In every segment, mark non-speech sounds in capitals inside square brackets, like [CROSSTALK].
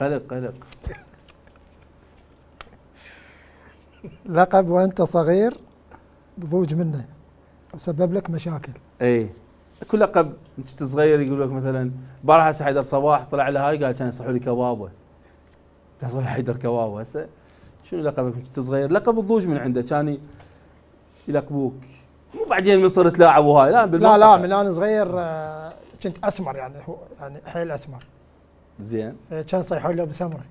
قلق قلق. لقب وأنت صغير ضوج منه وسبب لك مشاكل. إي. كل لقب كنت صغير يقول لك مثلا بارح هسه حيدر صباح طلع له هاي؟ قال كان يصحوا لي يصحوا لي حيدر كبابه هسه. شنو لقبك كنت صغير؟ لقب الضوج من عنده كان يلقبوك. مو بعدين من صرت لاعب وهاي لا لا لا. من أنا صغير آه، كنت أسمر يعني هو يعني حيل أسمر. زين. كان يصيحون لي أبو سمره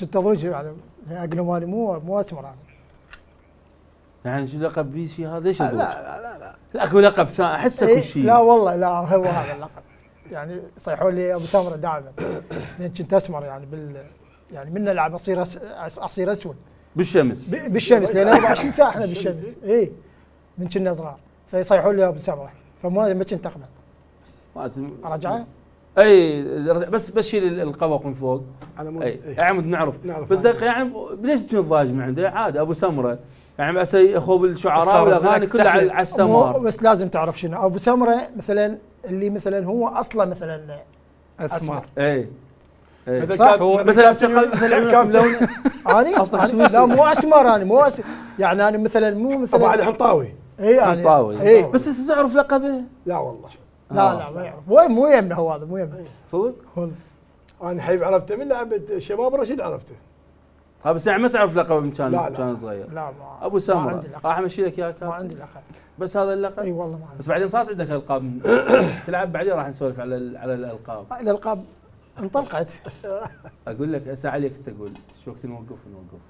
كنت اضوج يعني؟ اقلم مالي مو مو أسمر أنا. يعني شو لقب بيشي هذا؟ إيش لا؟ لا لا لا. لا اكو لقب ثاني احسه إيه، كل شيء. لا والله لا هو هذا اللقب. يعني يصيحون لي أبو سمره دائما. لأن كنت أسمر يعني بال يعني من العب أصير أصير أسود. بالشمس. بالشمس لأن 24 [LAUGHS] ساعة إحنا بالشمس. اي من كنا صغار. فيصيحون لي أبو سمره فما ما كنت أقبل. أرجعه؟ أي بس بس شيل القبق من فوق. أنا مو أي إيه. عمد نعرف. نعرف بس يعني ليش كنت ضايج من عنده عادي أبو سمرة. يعني بس اخو بالشعراء والاغاني كلها على. على السمار بس لازم تعرف شنو. أبو سمرة مثلا اللي مثلا هو أصلا مثلا أسمر. أي أي. مثل صح، هو مثل مثلا مثلا اني سويسري. [LAUGHS] لا مو أسمر أنا مو أس... يعني أنا مثلا مو أبو مثلا علي حنطاوي. اي يعني طاوي اي بس أنت تعرف لقبه؟ لا والله. لا آه. لا ما يعرف. مو مو يمنا هو هذا مو يمنا صدق؟ والله. أنا حبيب عرفته من لعبة شباب الرشيد عرفته. ها بس يعني ما تعرف لقبه من كان لا، لا. كان صغير. لا ما أبو ما سمرة. عندي لقب. راح أمشي لك اياه ما. عندي لقب. بس هذا اللقب؟ إي والله ما عندي. بس بعدين صارت عندك ألقاب [COUGHS] تلعب بعدين راح نسولف على ال- على الألقاب. الألقاب انطلقت. أقول لك هسه عليك تقول شو وقت نوقف نوقف